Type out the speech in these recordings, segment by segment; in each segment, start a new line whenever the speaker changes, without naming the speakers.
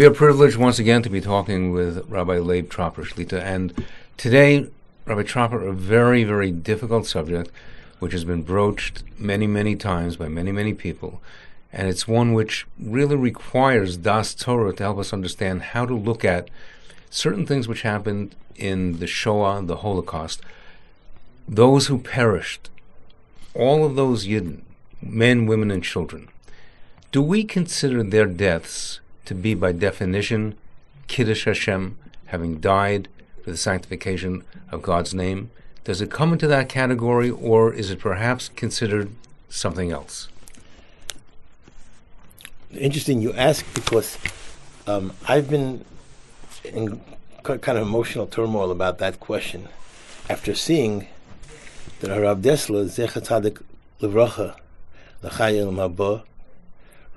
We are privileged once again to be talking with Rabbi Leib Tropper Shlita, and today, Rabbi Tropper, a very, very difficult subject, which has been broached many, many times by many, many people, and it's one which really requires Das Torah to help us understand how to look at certain things which happened in the Shoah, the Holocaust, those who perished, all of those Yidden, men, women, and children. Do we consider their deaths to be, by definition, Kiddush Hashem, having died for the sanctification of God's name? Does it come into that category, or is it perhaps considered something else?
Interesting you ask because um, I've been in kind of emotional turmoil about that question after seeing that Harav Dessler, Zecher Tzadik Livracha, L'chayel Mabah,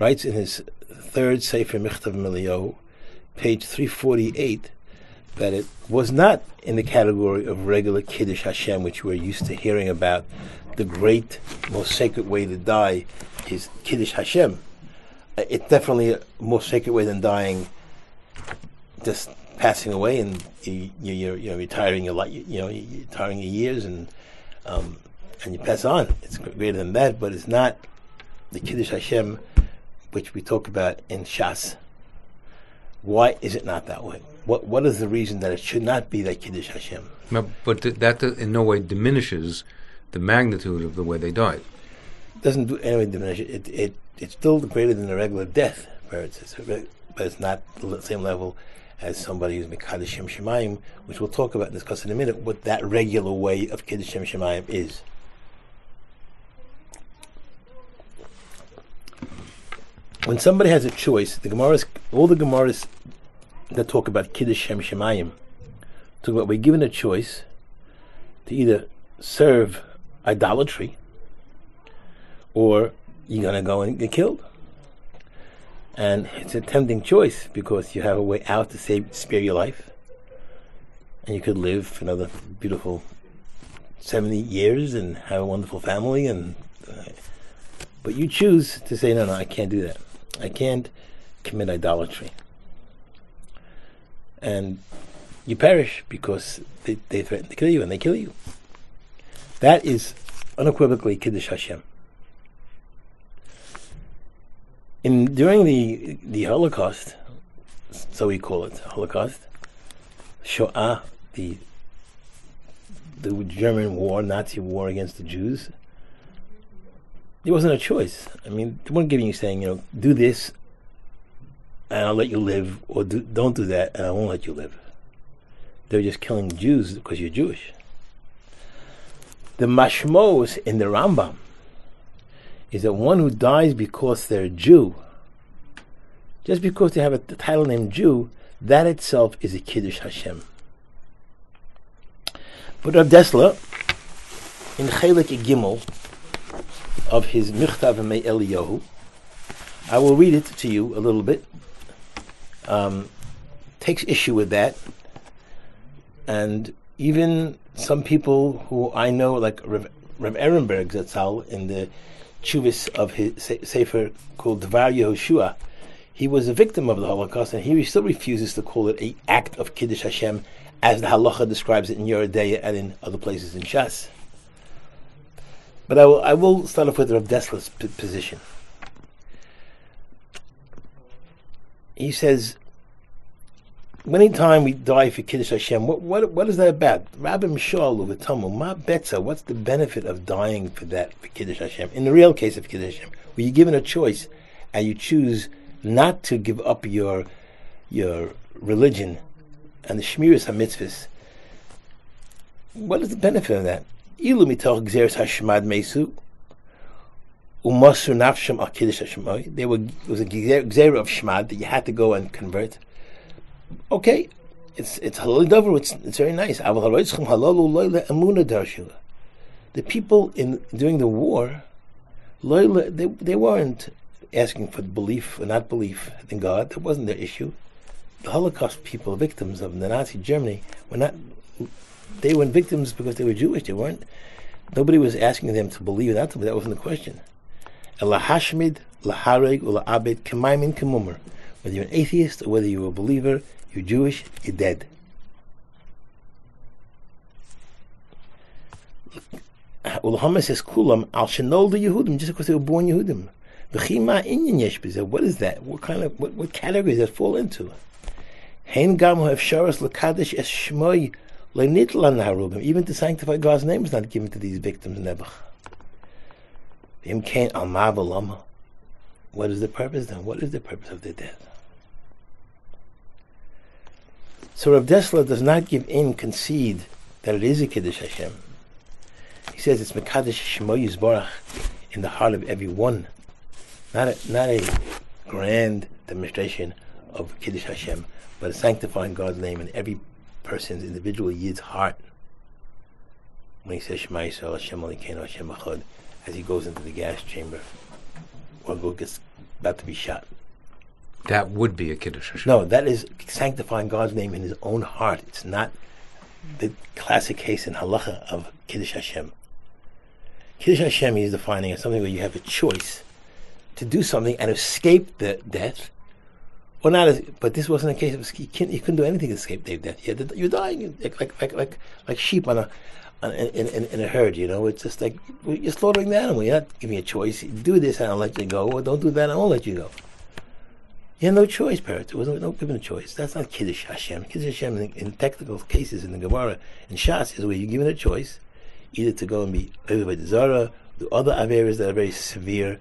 writes in his third Sefer Michtav Me Eliyahu, page 348, that it was not in the category of regular Kiddush Hashem, which we're used to hearing about. The great, most sacred way to die is Kiddush Hashem. It's definitely a more sacred way than dying, just passing away and you, you're, you're retiring your life, you know you're retiring your years and um, and you pass on. It's greater than that, but it's not the Kiddush Hashem which we talk about in Shas. Why is it not that way? What What is the reason that it should not be that Kiddush Hashem?
But that uh, in no way diminishes the magnitude of the way they died.
Doesn't do any way diminish it. it. It it's still greater than a regular death, but it's, but it's not the same level as somebody who's Mekadishim Shemayim, which we'll talk about and discuss in a minute, what that regular way of Kiddishim Shemayim is. When somebody has a choice, the Gemaras, all the Gemaras that talk about Kiddush Shem Shemayim, talk about we're given a choice to either serve idolatry or you're going to go and get killed. And it's a tempting choice because you have a way out to save, spare your life. And you could live another beautiful 70 years and have a wonderful family. and uh, But you choose to say, no, no, I can't do that. I can't commit idolatry. And you perish because they, they threaten to kill you and they kill you. That is unequivocally Kiddush Hashem. In, during the, the Holocaust, so we call it Holocaust, Shoah, the, the German war, Nazi war against the Jews, it wasn't a choice. I mean, they weren't giving you saying, you know, do this and I'll let you live, or do, don't do that and I won't let you live. They were just killing Jews because you're Jewish. The mashmos in the Rambam is that one who dies because they're a Jew, just because they have a title named Jew, that itself is a Kiddush Hashem. But Rav Dessler, in Chelik Gimel, of his Michtav Me Eliyahu. I will read it to you a little bit. Um, takes issue with that, and even some people who I know, like Rev, Rev Ehrenberg Zatzal, in the Chuvis of his sefer called Dvar Yehoshua, he was a victim of the Holocaust, and he still refuses to call it an act of Kiddush Hashem, as the Halacha describes it in Yoreh De'ah and in other places in Shas. But I will, I will start off with Rav Dessler's p- position. He says, many time we die for Kiddush Hashem, what, what, what is that about? Rabbi Mishal the Talmud, Ma Betza, what's the benefit of dying for that, for Kiddush Hashem? In the real case of Kiddush Hashem, where you're given a choice and you choose not to give up your, your religion and the Shmiras HaMitzvahs, what is the benefit of that? Ilu mitoch gzeres hashmad mesu. Umasur nafsham al kiddush. There was a gzera of shmad that you had to go and convert. Okay, it's it's halal davar. It's it's very nice. The people in during the war, they they weren't asking for belief or not belief in God. That wasn't their issue. The Holocaust people, victims of the Nazi Germany, were not they weren't victims because they were Jewish. They weren't. Nobody was asking them to believe that. That wasn't the question. Elahashmid lahareg ula'abed kemaimin kemumar. Whether you're an atheist or whether you're a believer, you're Jewish, you're dead. Ulahama says kulam al shenolda Yehudim just because they were born Yehudim. V'chima inyan yesh What is that? What kind of what, what category does that fall into? Hein gam have sharas lekadesh es shmoi. Even to sanctify God's name is not given to these victims nebuch. What is the purpose then? What is the purpose of their death? So Rav Dessler does not give in, concede that it is a Kiddush Hashem. He says it's Mekadesh Shemo Yisborach in the heart of every one. Not a, not a grand demonstration of Kiddush Hashem, but a sanctifying God's name in every person's individual Yid's heart. When he says Shema Yisrael Hashem Elokeinu Hashem Echad, as he goes into the gas chamber, or gets about to be shot.
That would be a Kiddush Hashem.
No, that is sanctifying God's name in his own heart. It's not the classic case in halacha of Kiddush Hashem. Kiddush Hashem is defining as something where you have a choice to do something and escape the death, or not. As, but this wasn't a case of you, you couldn't do anything to escape death. You you're dying like like like like, sheep on a. In, in, in, a herd, you know, it's just like you're slaughtering the animal. You're not giving me a choice. Do this and I'll let you go, or don't do that and I won't let you go. You had no choice, Peretz. There was no, given a choice. That's not Kiddush Hashem. Kiddush Hashem, in, in, technical cases in the Gemara and Shas, is where you're given a choice either to go and be over by the Zara, do other Averas that are very severe,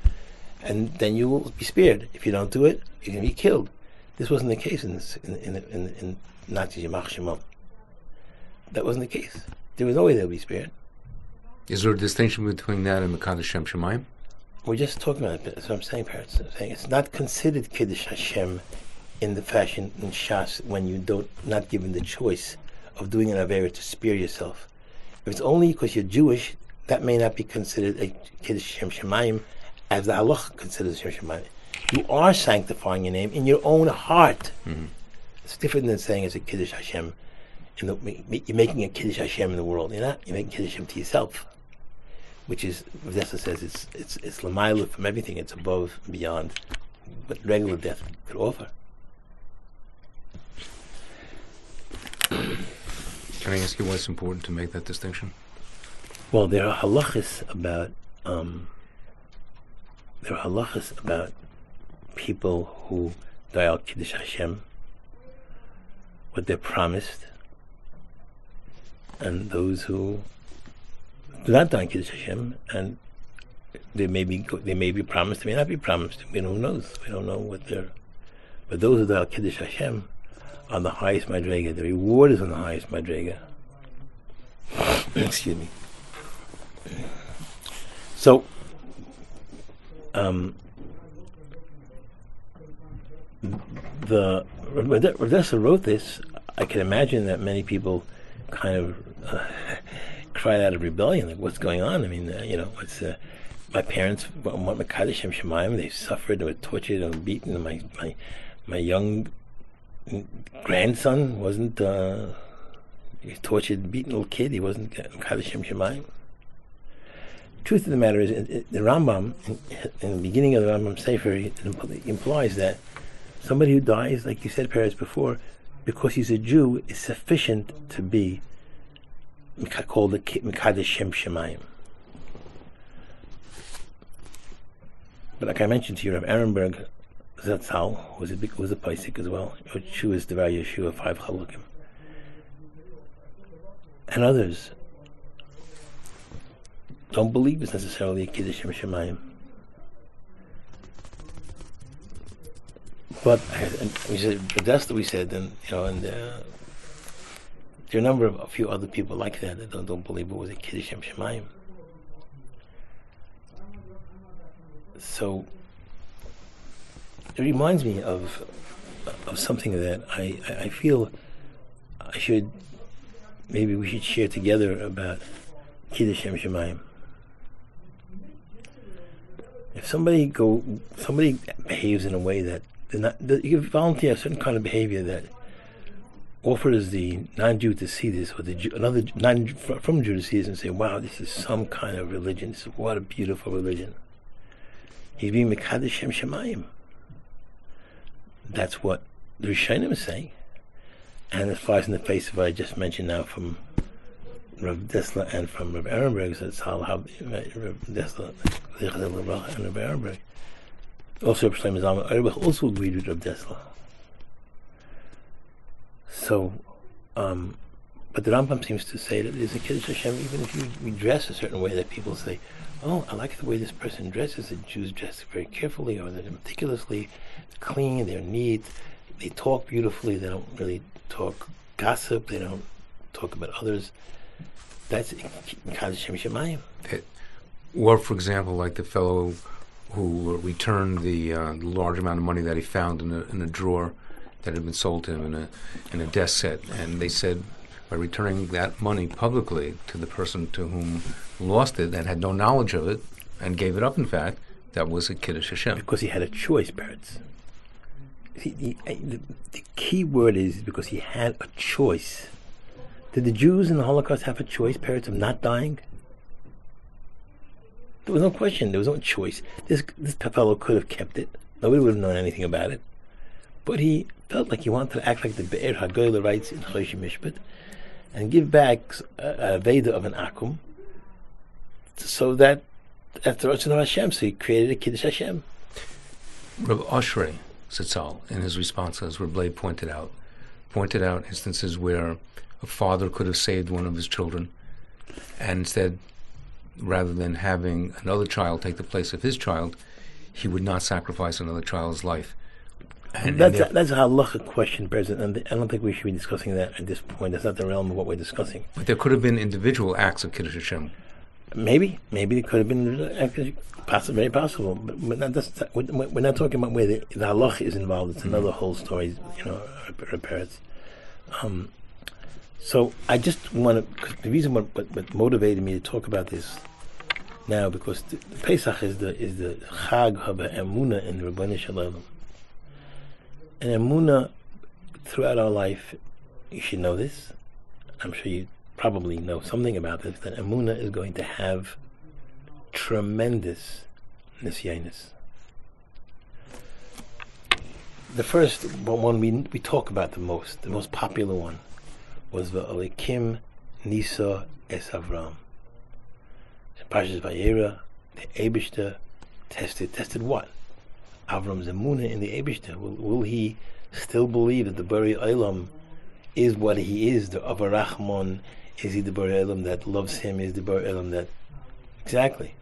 and then you will be spared. If you don't do it, you're going to be killed. This wasn't the case in, this, in, in, in, in Nazi Yamach Shimon. That wasn't the case. There was no way they would be spared.
Is there a distinction between that and the Kaddish Shem Shemaim?
We're just talking about it. That's what I'm saying, Peretz. I'm saying it's not considered Kiddush Hashem in the fashion in Shas when you don't not given the choice of doing an Avera to spare yourself. If it's only because you're Jewish, that may not be considered a Kiddush Hashem Shemayim as the Allah considers Hashem Shemayim. You are sanctifying your name in your own heart. Mm-hmm. It's different than saying it's a Kiddush Hashem. The, you're making a Kiddush Hashem in the world. You're not. You're making Kiddush Hashem to yourself which is Odessa says it's it's it's lamaila from everything. It's above and beyond what regular death could offer.
Can I ask you why it's important to make that distinction?
Well, there are halachas about um, there are halachas about people who die al kiddush Hashem, what they're promised, and those who do not die Kiddush Hashem, and they may be they may be promised, they may not be promised. We don't know. We don't know what they're. But those who die Kiddush Hashem are the highest madrega. The reward is on the highest madrega. Excuse me. So, um, the Rodessa wrote this. I can imagine that many people kind of. Uh, cried out of rebellion, like, what's going on? I mean, uh, you know, uh, my parents want Makadosh Shem Shemayim, they suffered, they were tortured and beaten. My, my, my young grandson wasn't, uh, he tortured, beaten little kid, he wasn't Makadosh Shem Shemayim. Truth of the matter is, the Rambam, in the beginning of the Rambam Sefer, implies that somebody who dies, like you said, Peretz, before, because he's a Jew, is sufficient to be called the Mikadesh Shem Shemayim. But like I mentioned to you, Rav Ehrenberg Zatzal was a big, was a Paisik as well. She was the value Yeshua five Chalukim. And others don't believe it's necessarily a Kiddush Shem Shemayim. But we said, that's what we said, and you know, and uh, there are a number of a few other people like that that don't, don't believe it was a Kiddush Shem Shemayim. So it reminds me of of something that I, I feel I should maybe we should share together about Kiddush Shem Shemayim. If somebody go somebody behaves in a way that they're not, you volunteer a certain kind of behavior that offers the non-Jew to see this, or the Jew, another non from Jew to see this and say, "Wow, this is some kind of religion. This is, what a beautiful religion." He's being mekadesh Shem Shemayim. that's what the Rishonim saying, And it flies in the face of what I just mentioned now from Rav Dessler and from Rav Ehrenberg, it's how Rav Dessler and Rav Ehrenberg. Also, Shlomo Zalman also agreed with Dessler. So, um, but the Rambam seems to say that there's a Kiddush Hashem even if you, dress a certain way that people say, oh, I like the way this person dresses. The Jews dress very carefully or they're meticulously clean, they're neat, they talk beautifully, they don't really talk gossip, they don't talk about others. That's Kaddish Shemayim.
Or, for example, like the fellow who returned the uh, large amount of money that he found in a, in a drawer that had been sold to him in a in a desk set, and they said by returning that money publicly to the person to whom lost it and had no knowledge of it and gave it up, in fact, that was a Kiddush Hashem.
Because he had a choice, Peretz. See, the, the, the key word is because he had a choice. Did the Jews in the Holocaust have a choice, Peretz, of not dying? There was no question. There was no choice. This this fellow could have kept it. Nobody would have known anything about it. But he felt like he wanted to act like the Be'er HaGoyle writes in Choshen Mishpat and give back a, a Veda of an Akum so that after Ratzon of Hashem, so he created a Kiddush Hashem.
Rabbi Oshry Zatzal, in his response, as Rabbi pointed out, pointed out instances where a father could have saved one of his children and instead rather than having another child take the place of his child, he would not sacrifice another child's life.
And, that's and a, that's a halacha question, President, and I don't think we should be discussing that at this point. That's not the realm of what we're discussing.
But there could have been individual acts of Kiddush Hashem.
Maybe, maybe it could have been possible, very possible. But we're not, we're not talking about where the, the halacha is involved. It's mm-hmm. another whole story, you know, repairs. Um, so I just want to. The reason what, what, what, motivated me to talk about this now because the, the Pesach is the is the Chag Haba Emuna in the Rabbanu Shalom. And Emuna, throughout our life, you should know this. I'm sure you probably know something about this. That Emuna is going to have tremendous nisyanis. The first one we we talk about the most, the most popular one, was the Va'alikim Nisa Es Avram. In Parshas Vayera, the Abishter tested. Tested what? Avram's Zemuna in the Abishter. Will, will he still believe that the Bari Olam is what he is, the Avarachmon? Is he the Bari Olam that loves him? Is the Bari Olam that. Exactly.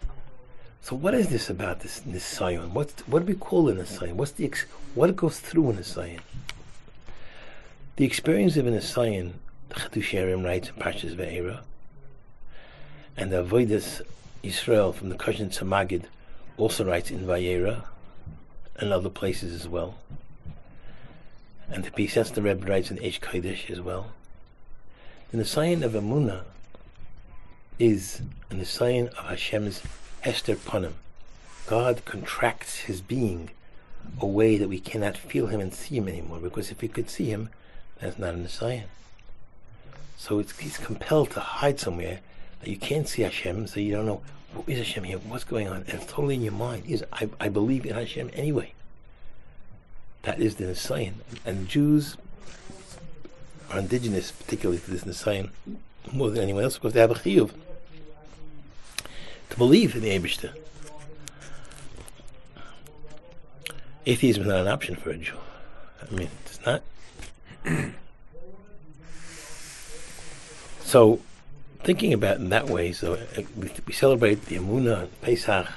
So what is this about this Nisayon? What what do we call a Nisayon? What's the what goes through in a Nisayon? The experience of a Nisayon Chiddushei HaRim writes in Parshas Ve'era, and the Avodas Israel from the Koznitzer Maggid also writes in Vayera and other places as well. And the Piaseczner Rebbe writes in Eish Kodesh as well. And the sign of Amunah is in the sign of Hashem's Hester Panim. God contracts his being a way that we cannot feel him and see him anymore, because if we could see him, that's not an Messiah. So he's compelled to hide somewhere that you can't see Hashem, so you don't know what is Hashem here, what's going on, and it's totally in your mind. Is I, I believe in Hashem anyway. That is the Nisayan. And Jews are indigenous, particularly to this Nisayan, more than anyone else, because they have a chiyuv to believe in the Abishta. Atheism is not an option for a Jew. I mean, it's not. So, thinking about it in that way, so uh, we, celebrate the Amunah Pesach.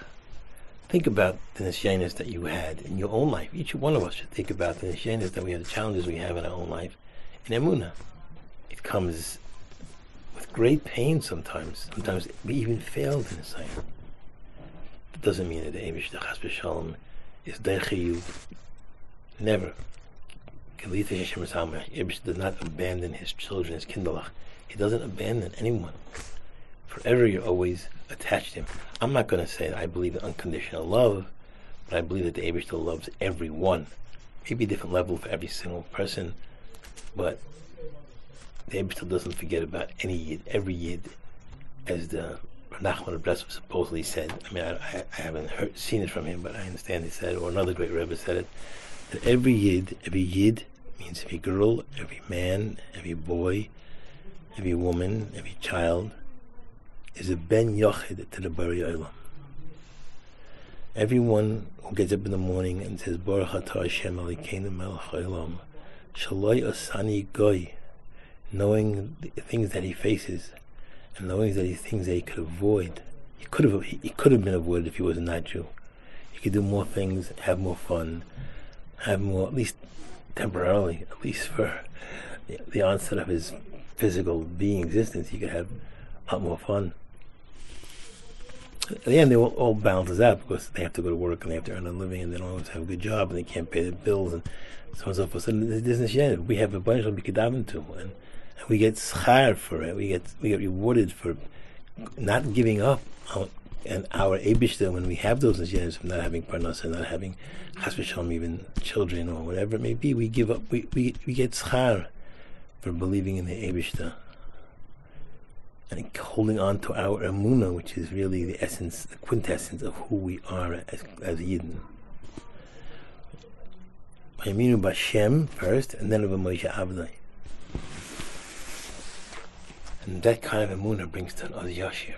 Think about the nisyanis that you had in your own life. Each one of us should think about the nisyanis that we have, the challenges we have in our own life. In Amunah, it comes with great pain sometimes. Sometimes we even failed in the sign. It doesn't mean that the Abish, the Chas Shalom, is Dechiyu. Never. Abish does not abandon his children, his kindlach. He doesn't abandon anyone. Forever you're always attached to him. I'm not going to say that I believe in unconditional love, but I believe that the Abishta loves everyone. Maybe a different level for every single person, but the Abishta doesn't forget about any yid, every yid, as the Nachman of supposedly said. I mean, I, I haven't heard, seen it from him, but I understand he said, or another great Rebbe said it, that every yid, every yid means every girl, every man, every boy, every woman, every child is a ben yochid to the Bari Olam. Everyone who gets up in the morning and says Baruch Atah Hashem Elokeinu Melech Olam Shaloi Asani Goy, knowing the things that he faces and knowing that he things that he could avoid. He could have he could have been avoided if he was not Jew. He could do more things, have more fun, have more at least temporarily, at least for the, the onset of his physical being existence, you could have a lot more fun. At the end, they all, balances out because they have to go to work and they have to earn a living and they don't always have a good job and they can't pay their bills and so on and so forth. So this is We have a bunch of Bikadavan to and, and we get schar for it. We get we get rewarded for not giving up on, and our Abishta when we have those nisyanis of not having parnasa, not having chas even children or whatever it may be, we give up. We we, we get schar for believing in the Abishta and holding on to our emuna, which is really the essence, the quintessence of who we are as, as Yidden. Yaminu Bashem first, and then of Moshe Avdai. And that kind of emuna brings to an Oz Yashir.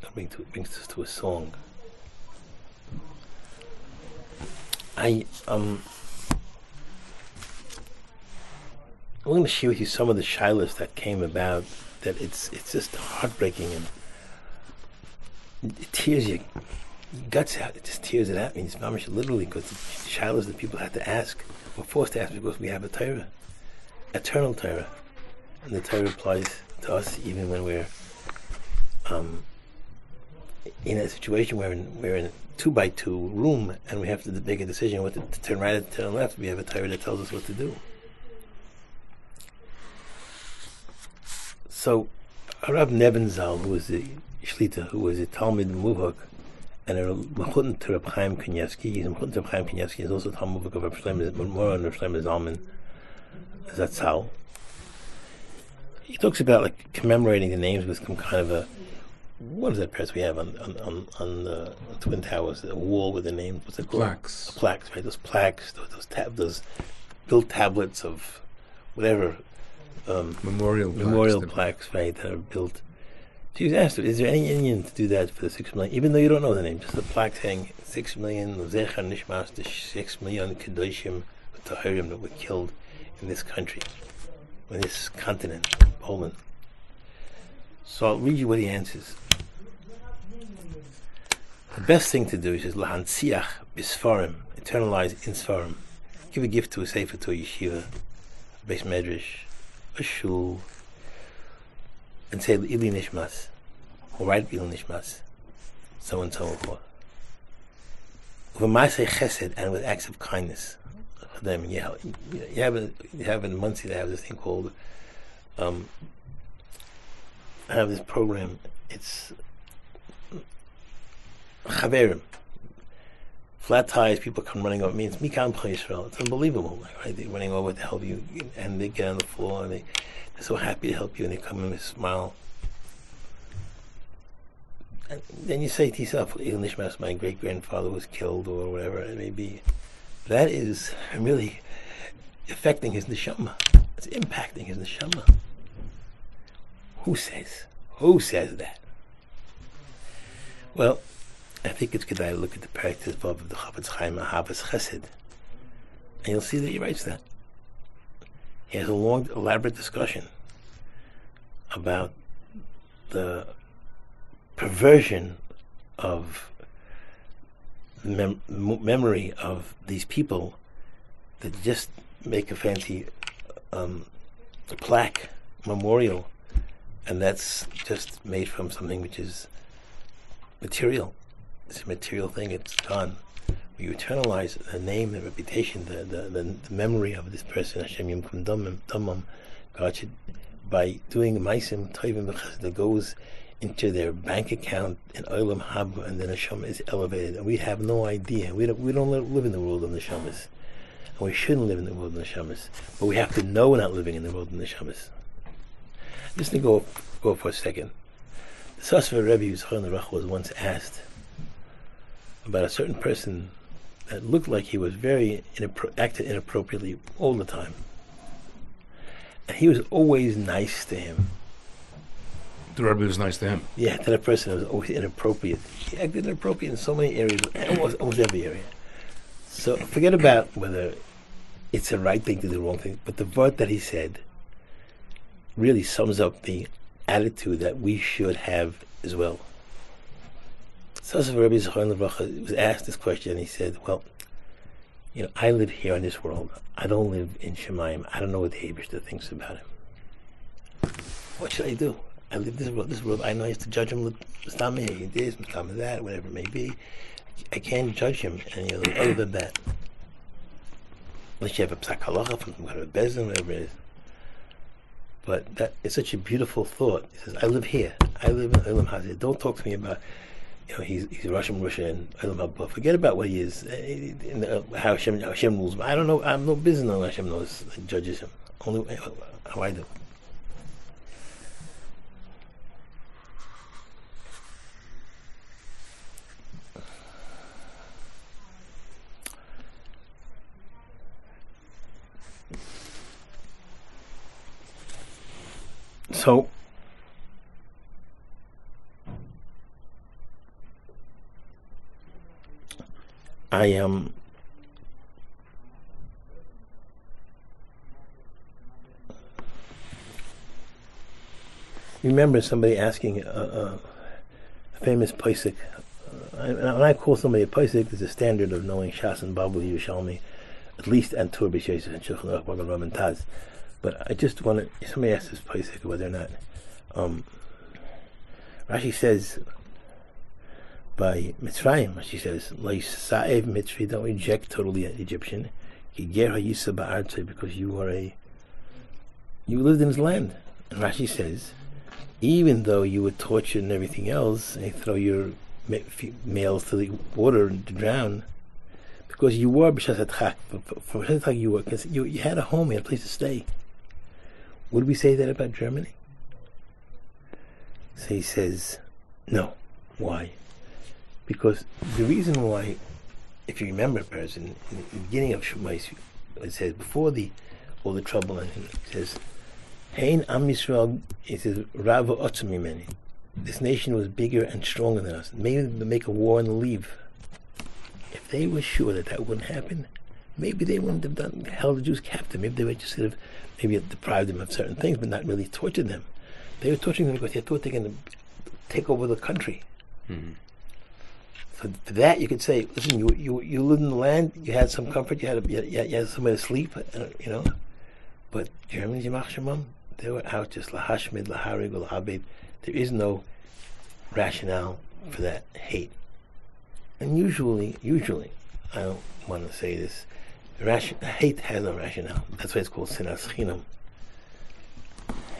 That brings, to, brings us to a song. I um I'm going to share with you some of the shilas that came about. That it's it's just heartbreaking and it tears your guts out. It just tears it out. I mean, it's mamish literally because the shilas that people have to ask, we're forced to ask because we have a Torah, eternal Torah, and the Torah applies to us even when we're um, in a situation where we're in a two by two room and we have to make a decision what to, to turn right or turn left. We have a Torah that tells us what to do. So, Rav Nebenzahl, who was the Shlita, who was a Talmud Muvak, and a Mechutn to Reb Chaim Kanievsky, he's a Mechutn to Reb Chaim Kanievsky, he's also a Talmud Muvak of Reb Shlomo, more on Reb Shlomo Zalman, Zatzal. He talks about like commemorating the names with some kind of a what is that press we have on on, on, on the Twin Towers? A wall with the names. What's it called?
Plaques.
Plaques, right? Those plaques, those those, tab- those built tablets of whatever um,
memorial plaques
memorial
that-
plaques, right, that are built. She was asked, is there any Indian to do that for the six million, even though you don't know the name, just the plaque saying six million Zecher Nishmas, the six million Kedoshim Tahirim that were killed in this country, in this continent, Poland. So I'll read you what he answers. The best thing to do is just lahansiach bisfarim, eternalize in sfarim. Give a gift to a sefer, to a yeshiva, a base medrash, a shul, and say ili nishmas, or write ili nishmas, so and so forth. With maaseh chesed and with acts of kindness. Them, you have, you have, a, you have in Monsey, they have this thing called, um, I have this program, it's Chaverim. Flat tires, people come running over. I mean, it's Mikan Israel. It's unbelievable, right? They're running over to help you, and they get on the floor, and they, they're so happy to help you, and they come in and smile. And then you say to yourself, "Il Nishmas, my great grandfather was killed, or whatever it may be. That is really affecting his neshama. It's impacting his neshama. Who says? Who says that? Well, I think it's good I look at the practice of the Chafetz Chaim Ahavas Chesed, and you'll see that he writes that. He has a long, elaborate discussion about the perversion of mem- memory of these people that just make a fancy um, plaque memorial, and that's just made from something which is material. It's a material thing. It's gone. You eternalize the name, the reputation, the the, the, the memory of this person. Hashem Yom Damam. God should, by doing meisim tovim that goes into their bank account in Olam Haba, and then Hashem is elevated. And we have no idea. We don't we don't live in the world of the Neshamas. And we shouldn't live in the world of the Neshamas. But we have to know we're not living in the world of the Neshamas. Just to go go for a second. The Sasva Rebbe Yisrael Rach was once asked about a certain person that looked like he was very inappro- acted inappropriately all the time. And he was always nice to him.
The Rebbe was nice to him.
Yeah, to that person that was always inappropriate. He acted inappropriate in so many areas, almost, almost every area. So forget about whether it's the right thing to do the wrong thing, but the word that he said really sums up the attitude that we should have as well. Sosif Rabbi Zechon was asked this question, and he said, "Well, you know, I live here in this world. I don't live in Shemaim. I don't know what the Abishter thinks about him. What should I do? I live this world. This world. I know I have to judge him. Stop me. He this, me that, whatever it may be. I can't judge him any other, than that. Unless you have a psak halacha from some kind of bezin, whatever it is." But that is such a beautiful thought. He says, "I live here. I live in Elam Hazir. Don't talk to me about." You know, he's he's Russian, Russia, and Elam Haba. Forget about what he is, eh, eh, uh, how Hashem, how Hashem rules. I don't know. I am no business knowing Hashem knows judges him. Only eh, how I do. So I am. Remember somebody asking a, a, famous Pesach. Uh, when I call somebody a Pesach, there's a standard of knowing Shas and Babu Yerushalmi, at least and Tur B'Sheshes and Shulchan Aruch Ram and Taz. But I just want to. Somebody asked this Pesach whether or not. Um, Rashi says by Mitzrayim, she says, Sa'ev Mitzri, don't reject totally Egyptian. Because you are a, you lived in his land. And Rashi says, even though you were tortured and everything else, and they throw your males to the water to drown, because you were b'shasat for, for you were, you, you had a home, you had a place to stay. Would we say that about Germany? So he says, no. Why? Because the reason why, if you remember, person in the beginning of Shemos, it says before the all the trouble, and it says, "Hein Am Yisrael," it says, "Rava Otzimimeni." This nation was bigger and stronger than us. Maybe they make a war and leave. If they were sure that that wouldn't happen, maybe they wouldn't have done held the Jews captive. Maybe they would just sort of maybe deprived them of certain things, but not really tortured them. They were torturing them because they thought they were going to take over the country. Mm-hmm. For, for that, you could say, listen, you, you you lived in the land, you had some comfort, you had a, you, had, you had somewhere to sleep, uh, you know. But Germans, Shemam, they were out just lahashmid, laharig, lahabed. There is no rationale for that hate. And usually, usually, I don't want to say this, ration, hate has no rationale. That's why it's called sinas chinam.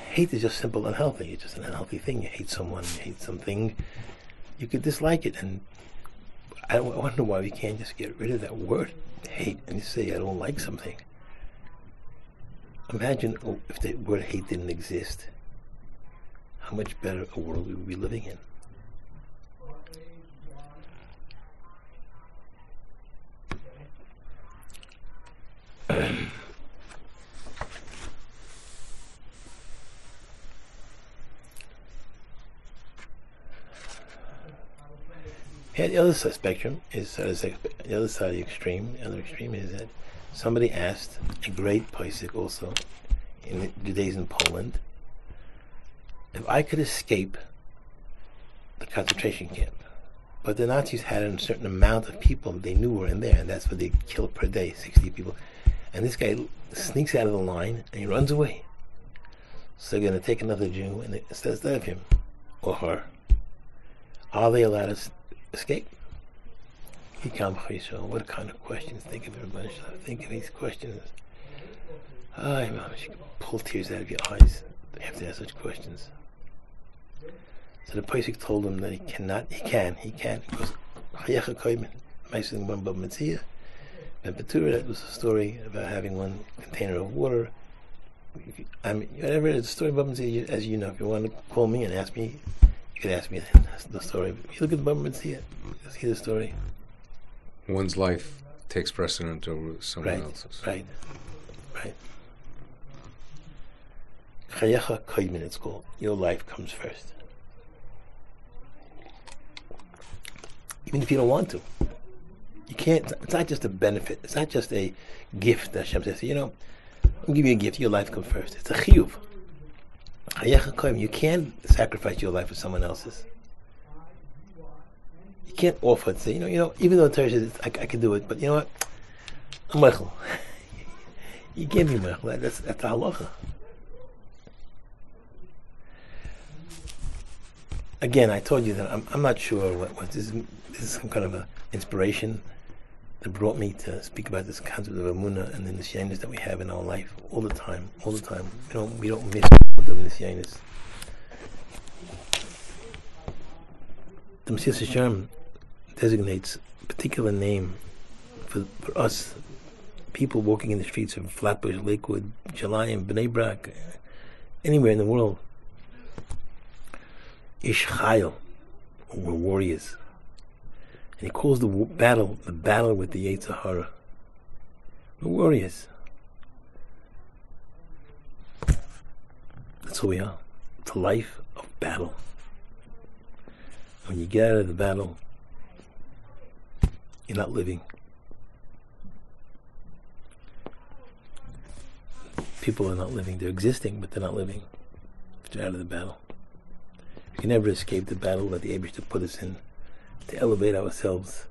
Hate is just simple unhealthy. It's just an unhealthy thing. You hate someone, you hate something, you could dislike it, and I, wonder why we can't just get rid of that word hate and say I don't like something. Imagine oh, if the word hate didn't exist. How much better a world we would be living in. The other side spectrum is uh, the other side of the extreme. The other extreme is that somebody asked a great Pesach also in the days in Poland if I could escape the concentration camp. But the Nazis had a certain amount of people they knew were in there, and that's what they killed per day, 60 people. And this guy sneaks out of the line and he runs away. So they're going to take another Jew and instead of him or her, are they allowed to escape. He comes so what kind of questions? Think of everybody. Think of these questions. Ay, mom, she can pull tears out of your eyes after ask such questions. So the Pesach told him that he cannot, he can, he can, because and Petura, that was a story about having one container of water. I mean, whatever the story about as you know, if you want to call me and ask me you can ask me the story. You look at the Baba and see it. See the story.
One's life takes precedent over someone
Right,
else's.
right, right. Chayecha koidmin, it's called. Your life comes first. Even if you don't want to. You can't, it's not just a benefit. It's not just a gift that Hashem says, you know, I'll give you a gift, your life comes first. It's a chiyuv. You can't sacrifice your life for someone else's. You can't offer and say, you know, you know, even though the Torah says I, I can do it, but you know what? I'm you can't be meichel. That's that's the halacha. Again, I told you that I'm, I'm not sure what, what this, is, this is some kind of a inspiration that brought me to speak about this concept of amuna and the nisyanis that we have in our life all the time, all the time. We don't we don't miss the Mesilas Yesharim designates a particular name for, for us, people walking in the streets of Flatbush, Lakewood, Jelayim, Bnei Brak, anywhere in the world. Ish Chayil, we're warriors. And he calls the battle the battle with the Yetzer Hara. We're warriors. That's who we are. It's a life of battle. When you get out of the battle, you're not living. People are not living. They're existing, but they're not living. You're out of the battle. We can never escape the battle that the Abish to put us in, to elevate ourselves,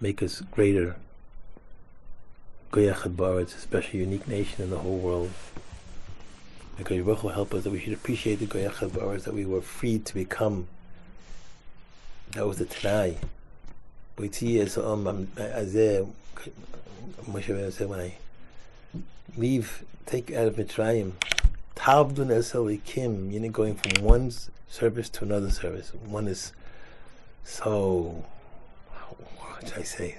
make us greater. Goyachad it's a special, unique nation in the whole world. Goy Baruch Hu help us that we should appreciate the Goyachad Bar, that we were free to become. That was the Tanai. Is um Rabbeinu said when I leave, take out of Mitzrayim, Tavdun Eselikim, know, going from one service to another service. One is so, what should I say,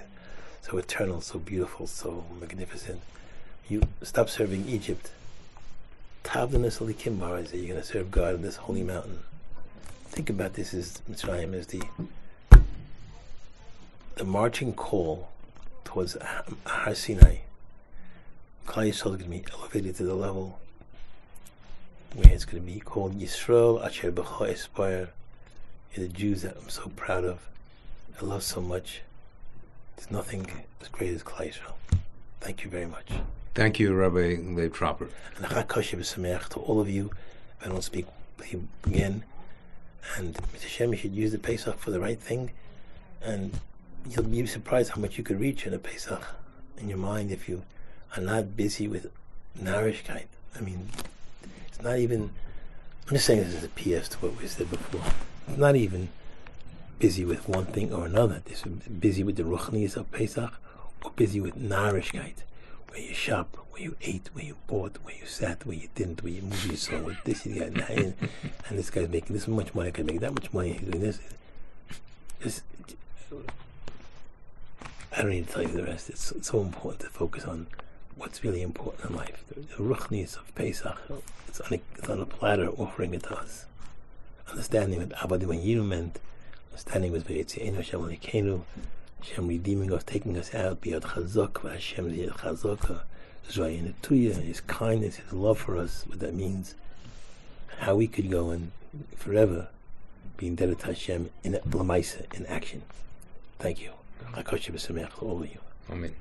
so eternal, so beautiful, so magnificent. You stop serving Egypt. Tavdun Eselikim, Maharaj, you're going to serve God in this holy mountain. Think about this as Mitzrayim as the the marching call towards Ha- Har Sinai. Yisrael is going to be elevated to the level where it's going to be called Yisrael Asher B'cha. You're the Jews that I'm so proud of. I love so much. There's nothing as great as Yisrael. Thank you very much.
Thank you, Rabbi Leib Tropper.
To all of you. I don't speak again. And Mr. Shem, you should use the Pesach for the right thing. And you'll be surprised how much you could reach in a Pesach in your mind if you are not busy with narishkeit. I mean, it's not even, I'm just saying this as a PS to what we said before. It's not even busy with one thing or another. This is busy with the ruchnias of Pesach or busy with narishkeit where you shop, where you ate, where you bought, where you sat, where you didn't, where you you saw, with this you got, and, and this guy's making this much money, I can make that much money, he's doing this. Just, I don't need to tell you the rest. It's, it's so important to focus on what's really important in life. The, the ruchnis of Pesach, it's on, a, it's on a platter offering it to us. Understanding what Abadi when Yiru meant, understanding with Ve'etzienu Hashem Elokeinu, Hashem redeeming us, taking us out, Biyad Chazak, Hashem Yad Chazaka, Zraya Netuya, His kindness, His love for us, what that means, how we could go and forever be indebted to Hashem in Lamaisa, in action. Thank you. HaKosher B'Sameach to all of you.
Amen.